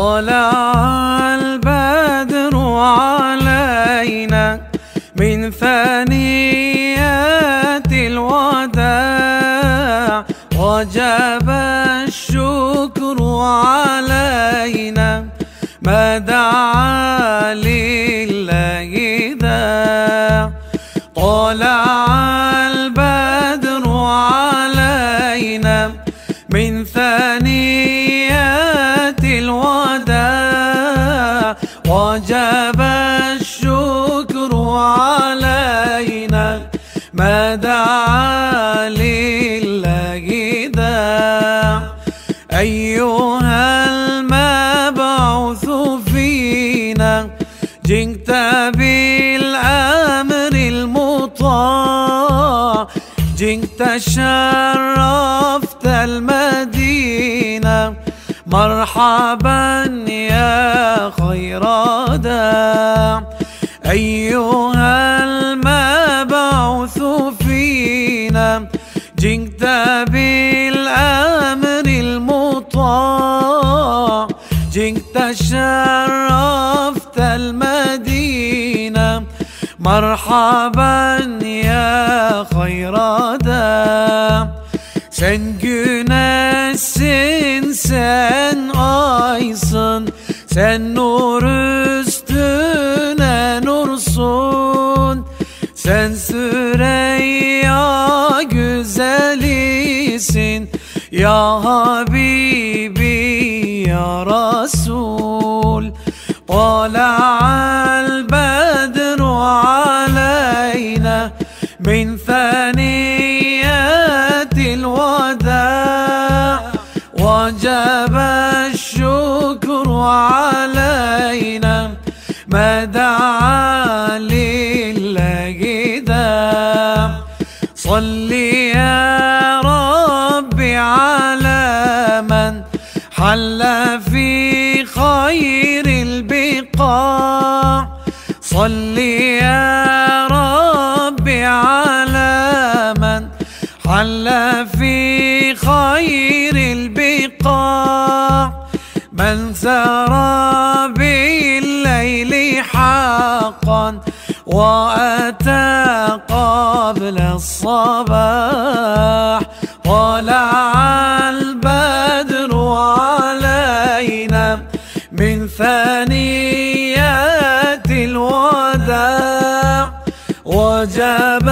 طلع البدر علينا من ثنيات الوداع. وجب الشكر علينا ما دعا لله ذا. طلع البدر علينا من ثنيات وجب الشكر علينا ما دعا لله ذا أيها المبعوث فينا جئت بالأمر المطاع. جئت شرفت المدينة. مرحبا يا خير داع أيها المبعوث فينا جئت بالأمر المطاع جئت شرفت المدينة. مرحبا ya hayrada Sen güneşsin sen aysın Sen Sen Süreyya güzelisin. Ya Habibi ya Resul طلع البدر علينا من ثنيات الوداع وجب الشكر علينا ما دعا لله داع صل يا ربي على من حل في خير البقاع. صل يا ربي على من حل في خير البقاع. من سرى بالليل حقا وأتى قبل الصباح طلع البدر علينا من ثنيات الوداع وجب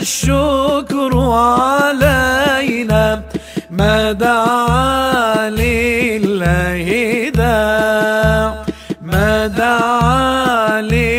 الشكر علينا ما دعا لله داع ما دعا لله